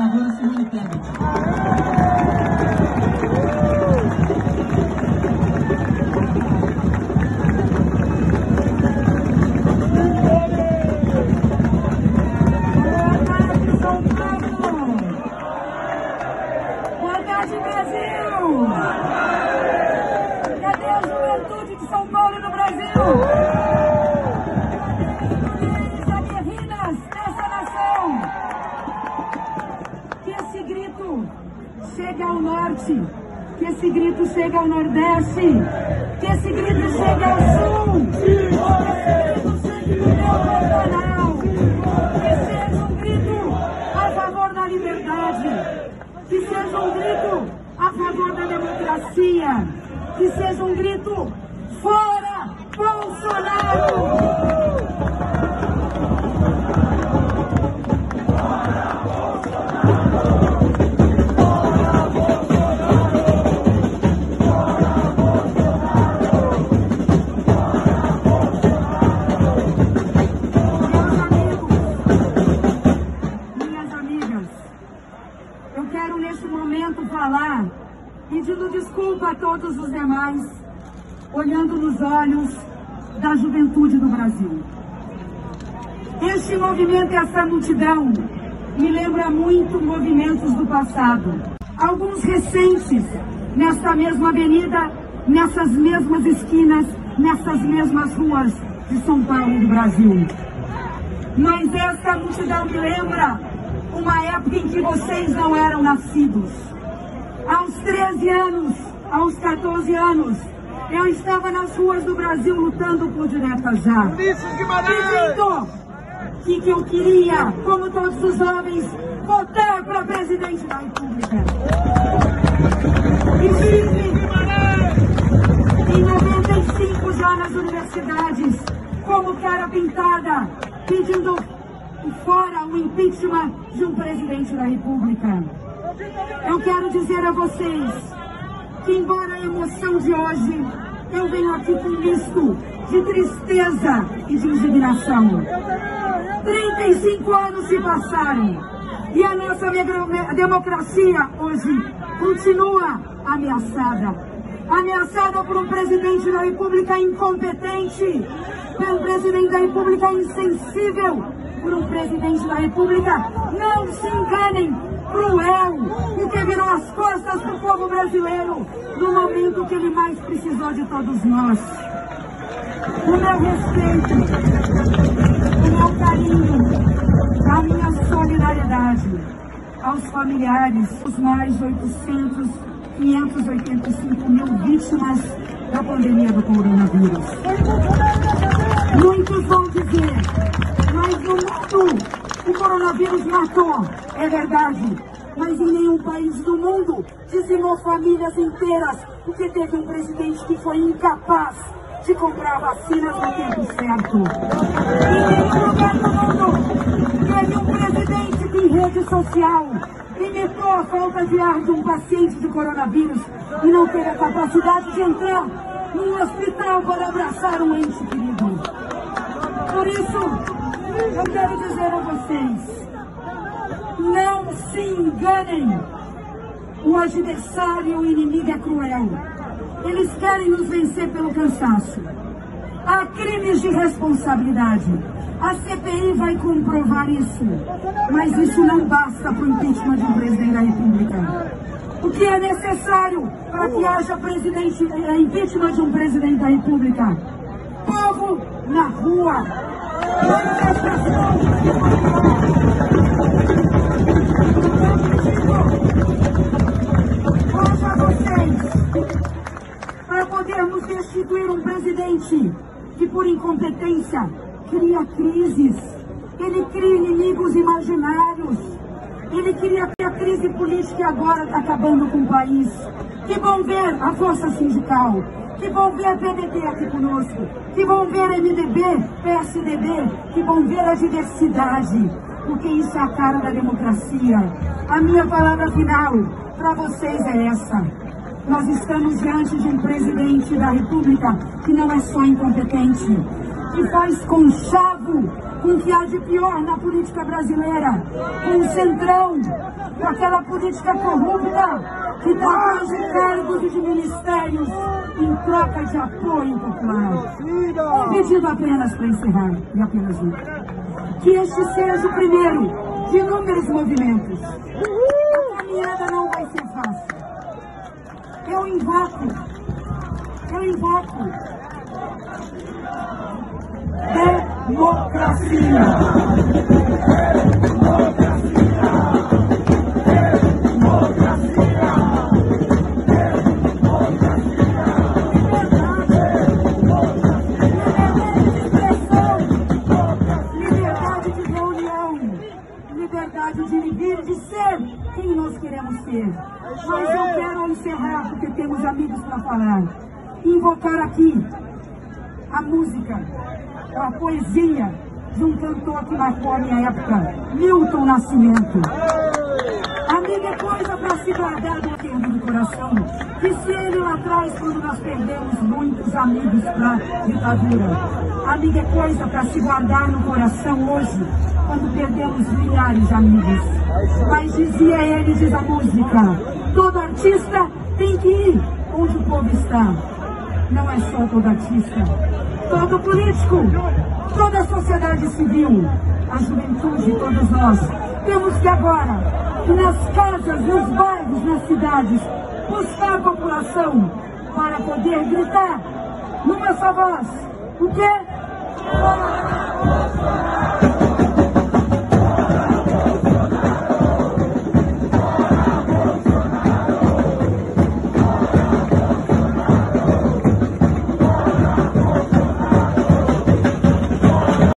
senadora Simone Tebet. Que esse grito chegue ao nordeste, que esse grito chegue ao sul, que esse grito chegue no meu canal, que seja um grito a favor da liberdade. Que seja um grito a favor da democracia, que seja um grito fora Bolsonaro! Falar, pedindo desculpa a todos os demais, olhando nos olhos da juventude do Brasil. Este movimento, essa multidão, me lembra muito movimentos do passado. Alguns recentes, nesta mesma avenida, nessas mesmas esquinas, nessas mesmas ruas de São Paulo do Brasil. Mas esta multidão me lembra uma época em que vocês não eram nascidos. Aos 13 anos, aos 14 anos, eu estava nas ruas do Brasil lutando por direta já. Dizendo que, que eu queria, como todos os jovens, votar para presidente da República. E tive em 95 já nas universidades, como cara pintada, pedindo fora o impeachment de um presidente da República. Eu quero dizer a vocês que, embora a emoção de hoje, eu venho aqui com um misto de tristeza e de indignação. 35 anos se passaram e a nossa democracia hoje continua ameaçada. Ameaçada por um presidente da República incompetente, por um presidente da República insensível, por um presidente da República, não se enganem, cruel, e que virou as costas do povo brasileiro no momento que ele mais precisou de todos nós. O meu respeito, o meu carinho, a minha solidariedade aos familiares, os mais 800, 585 mil vítimas da pandemia do coronavírus. Muitos vão dizer, mas no mundo o coronavírus matou, é verdade. Mas em nenhum país do mundo dizimou famílias inteiras porque teve um presidente que foi incapaz de comprar vacinas no tempo certo. Em nenhum lugar do mundo teve um presidente que em rede social imitou a falta de ar de um paciente de coronavírus e não teve a capacidade de entrar num hospital para abraçar um ente querido. Por isso, eu quero dizer a vocês, não se enganem. O adversário, o inimigo é cruel. Eles querem nos vencer pelo cansaço. Há crimes de responsabilidade. A CPI vai comprovar isso. Mas isso não basta para o impeachment de um presidente da República. O que é necessário para que haja presidente, eh, impeachment de um presidente da República? Povo na rua. Para podermos destituir um presidente que, por incompetência, cria crises, ele cria inimigos imaginários, ele cria a crise política agora está acabando com o país. Que vão ver a força sindical, que vão ver PDT aqui conosco, que vão ver MDB, PSDB, que vão ver a diversidade, porque isso é a cara da democracia. A minha palavra final para vocês é essa. Nós estamos diante de um presidente da República que não é só incompetente, que faz conchavo com o que há de pior na política brasileira, com o centrão, com aquela política corrupta que dá de cargos e de ministérios em troca de apoio popular. Um pedido apenas para encerrar, e apenas um. Que este seja o primeiro de inúmeros movimentos. A caminhada não vai ser fácil. Eu invoco, eu invoco democracia. Mas eu quero encerrar, porque temos amigos para falar, invocar aqui a música, a poesia de um cantor que marcou a minha época, Milton Nascimento. Amiga é coisa para se guardar fundo do coração. Que se ele lá atrás, quando nós perdemos muitos amigos para ditadura. Amiga é coisa para se guardar no coração hoje, quando perdemos milhares de amigos. Mas dizia ele, diz a música, todo artista tem que ir onde o povo está. Não é só todo artista, todo político, toda a sociedade civil, a juventude, todos nós, temos que agora nas casas, nos bairros, nas cidades, buscar a população para poder gritar numa só voz. O quê? Bolsonaro!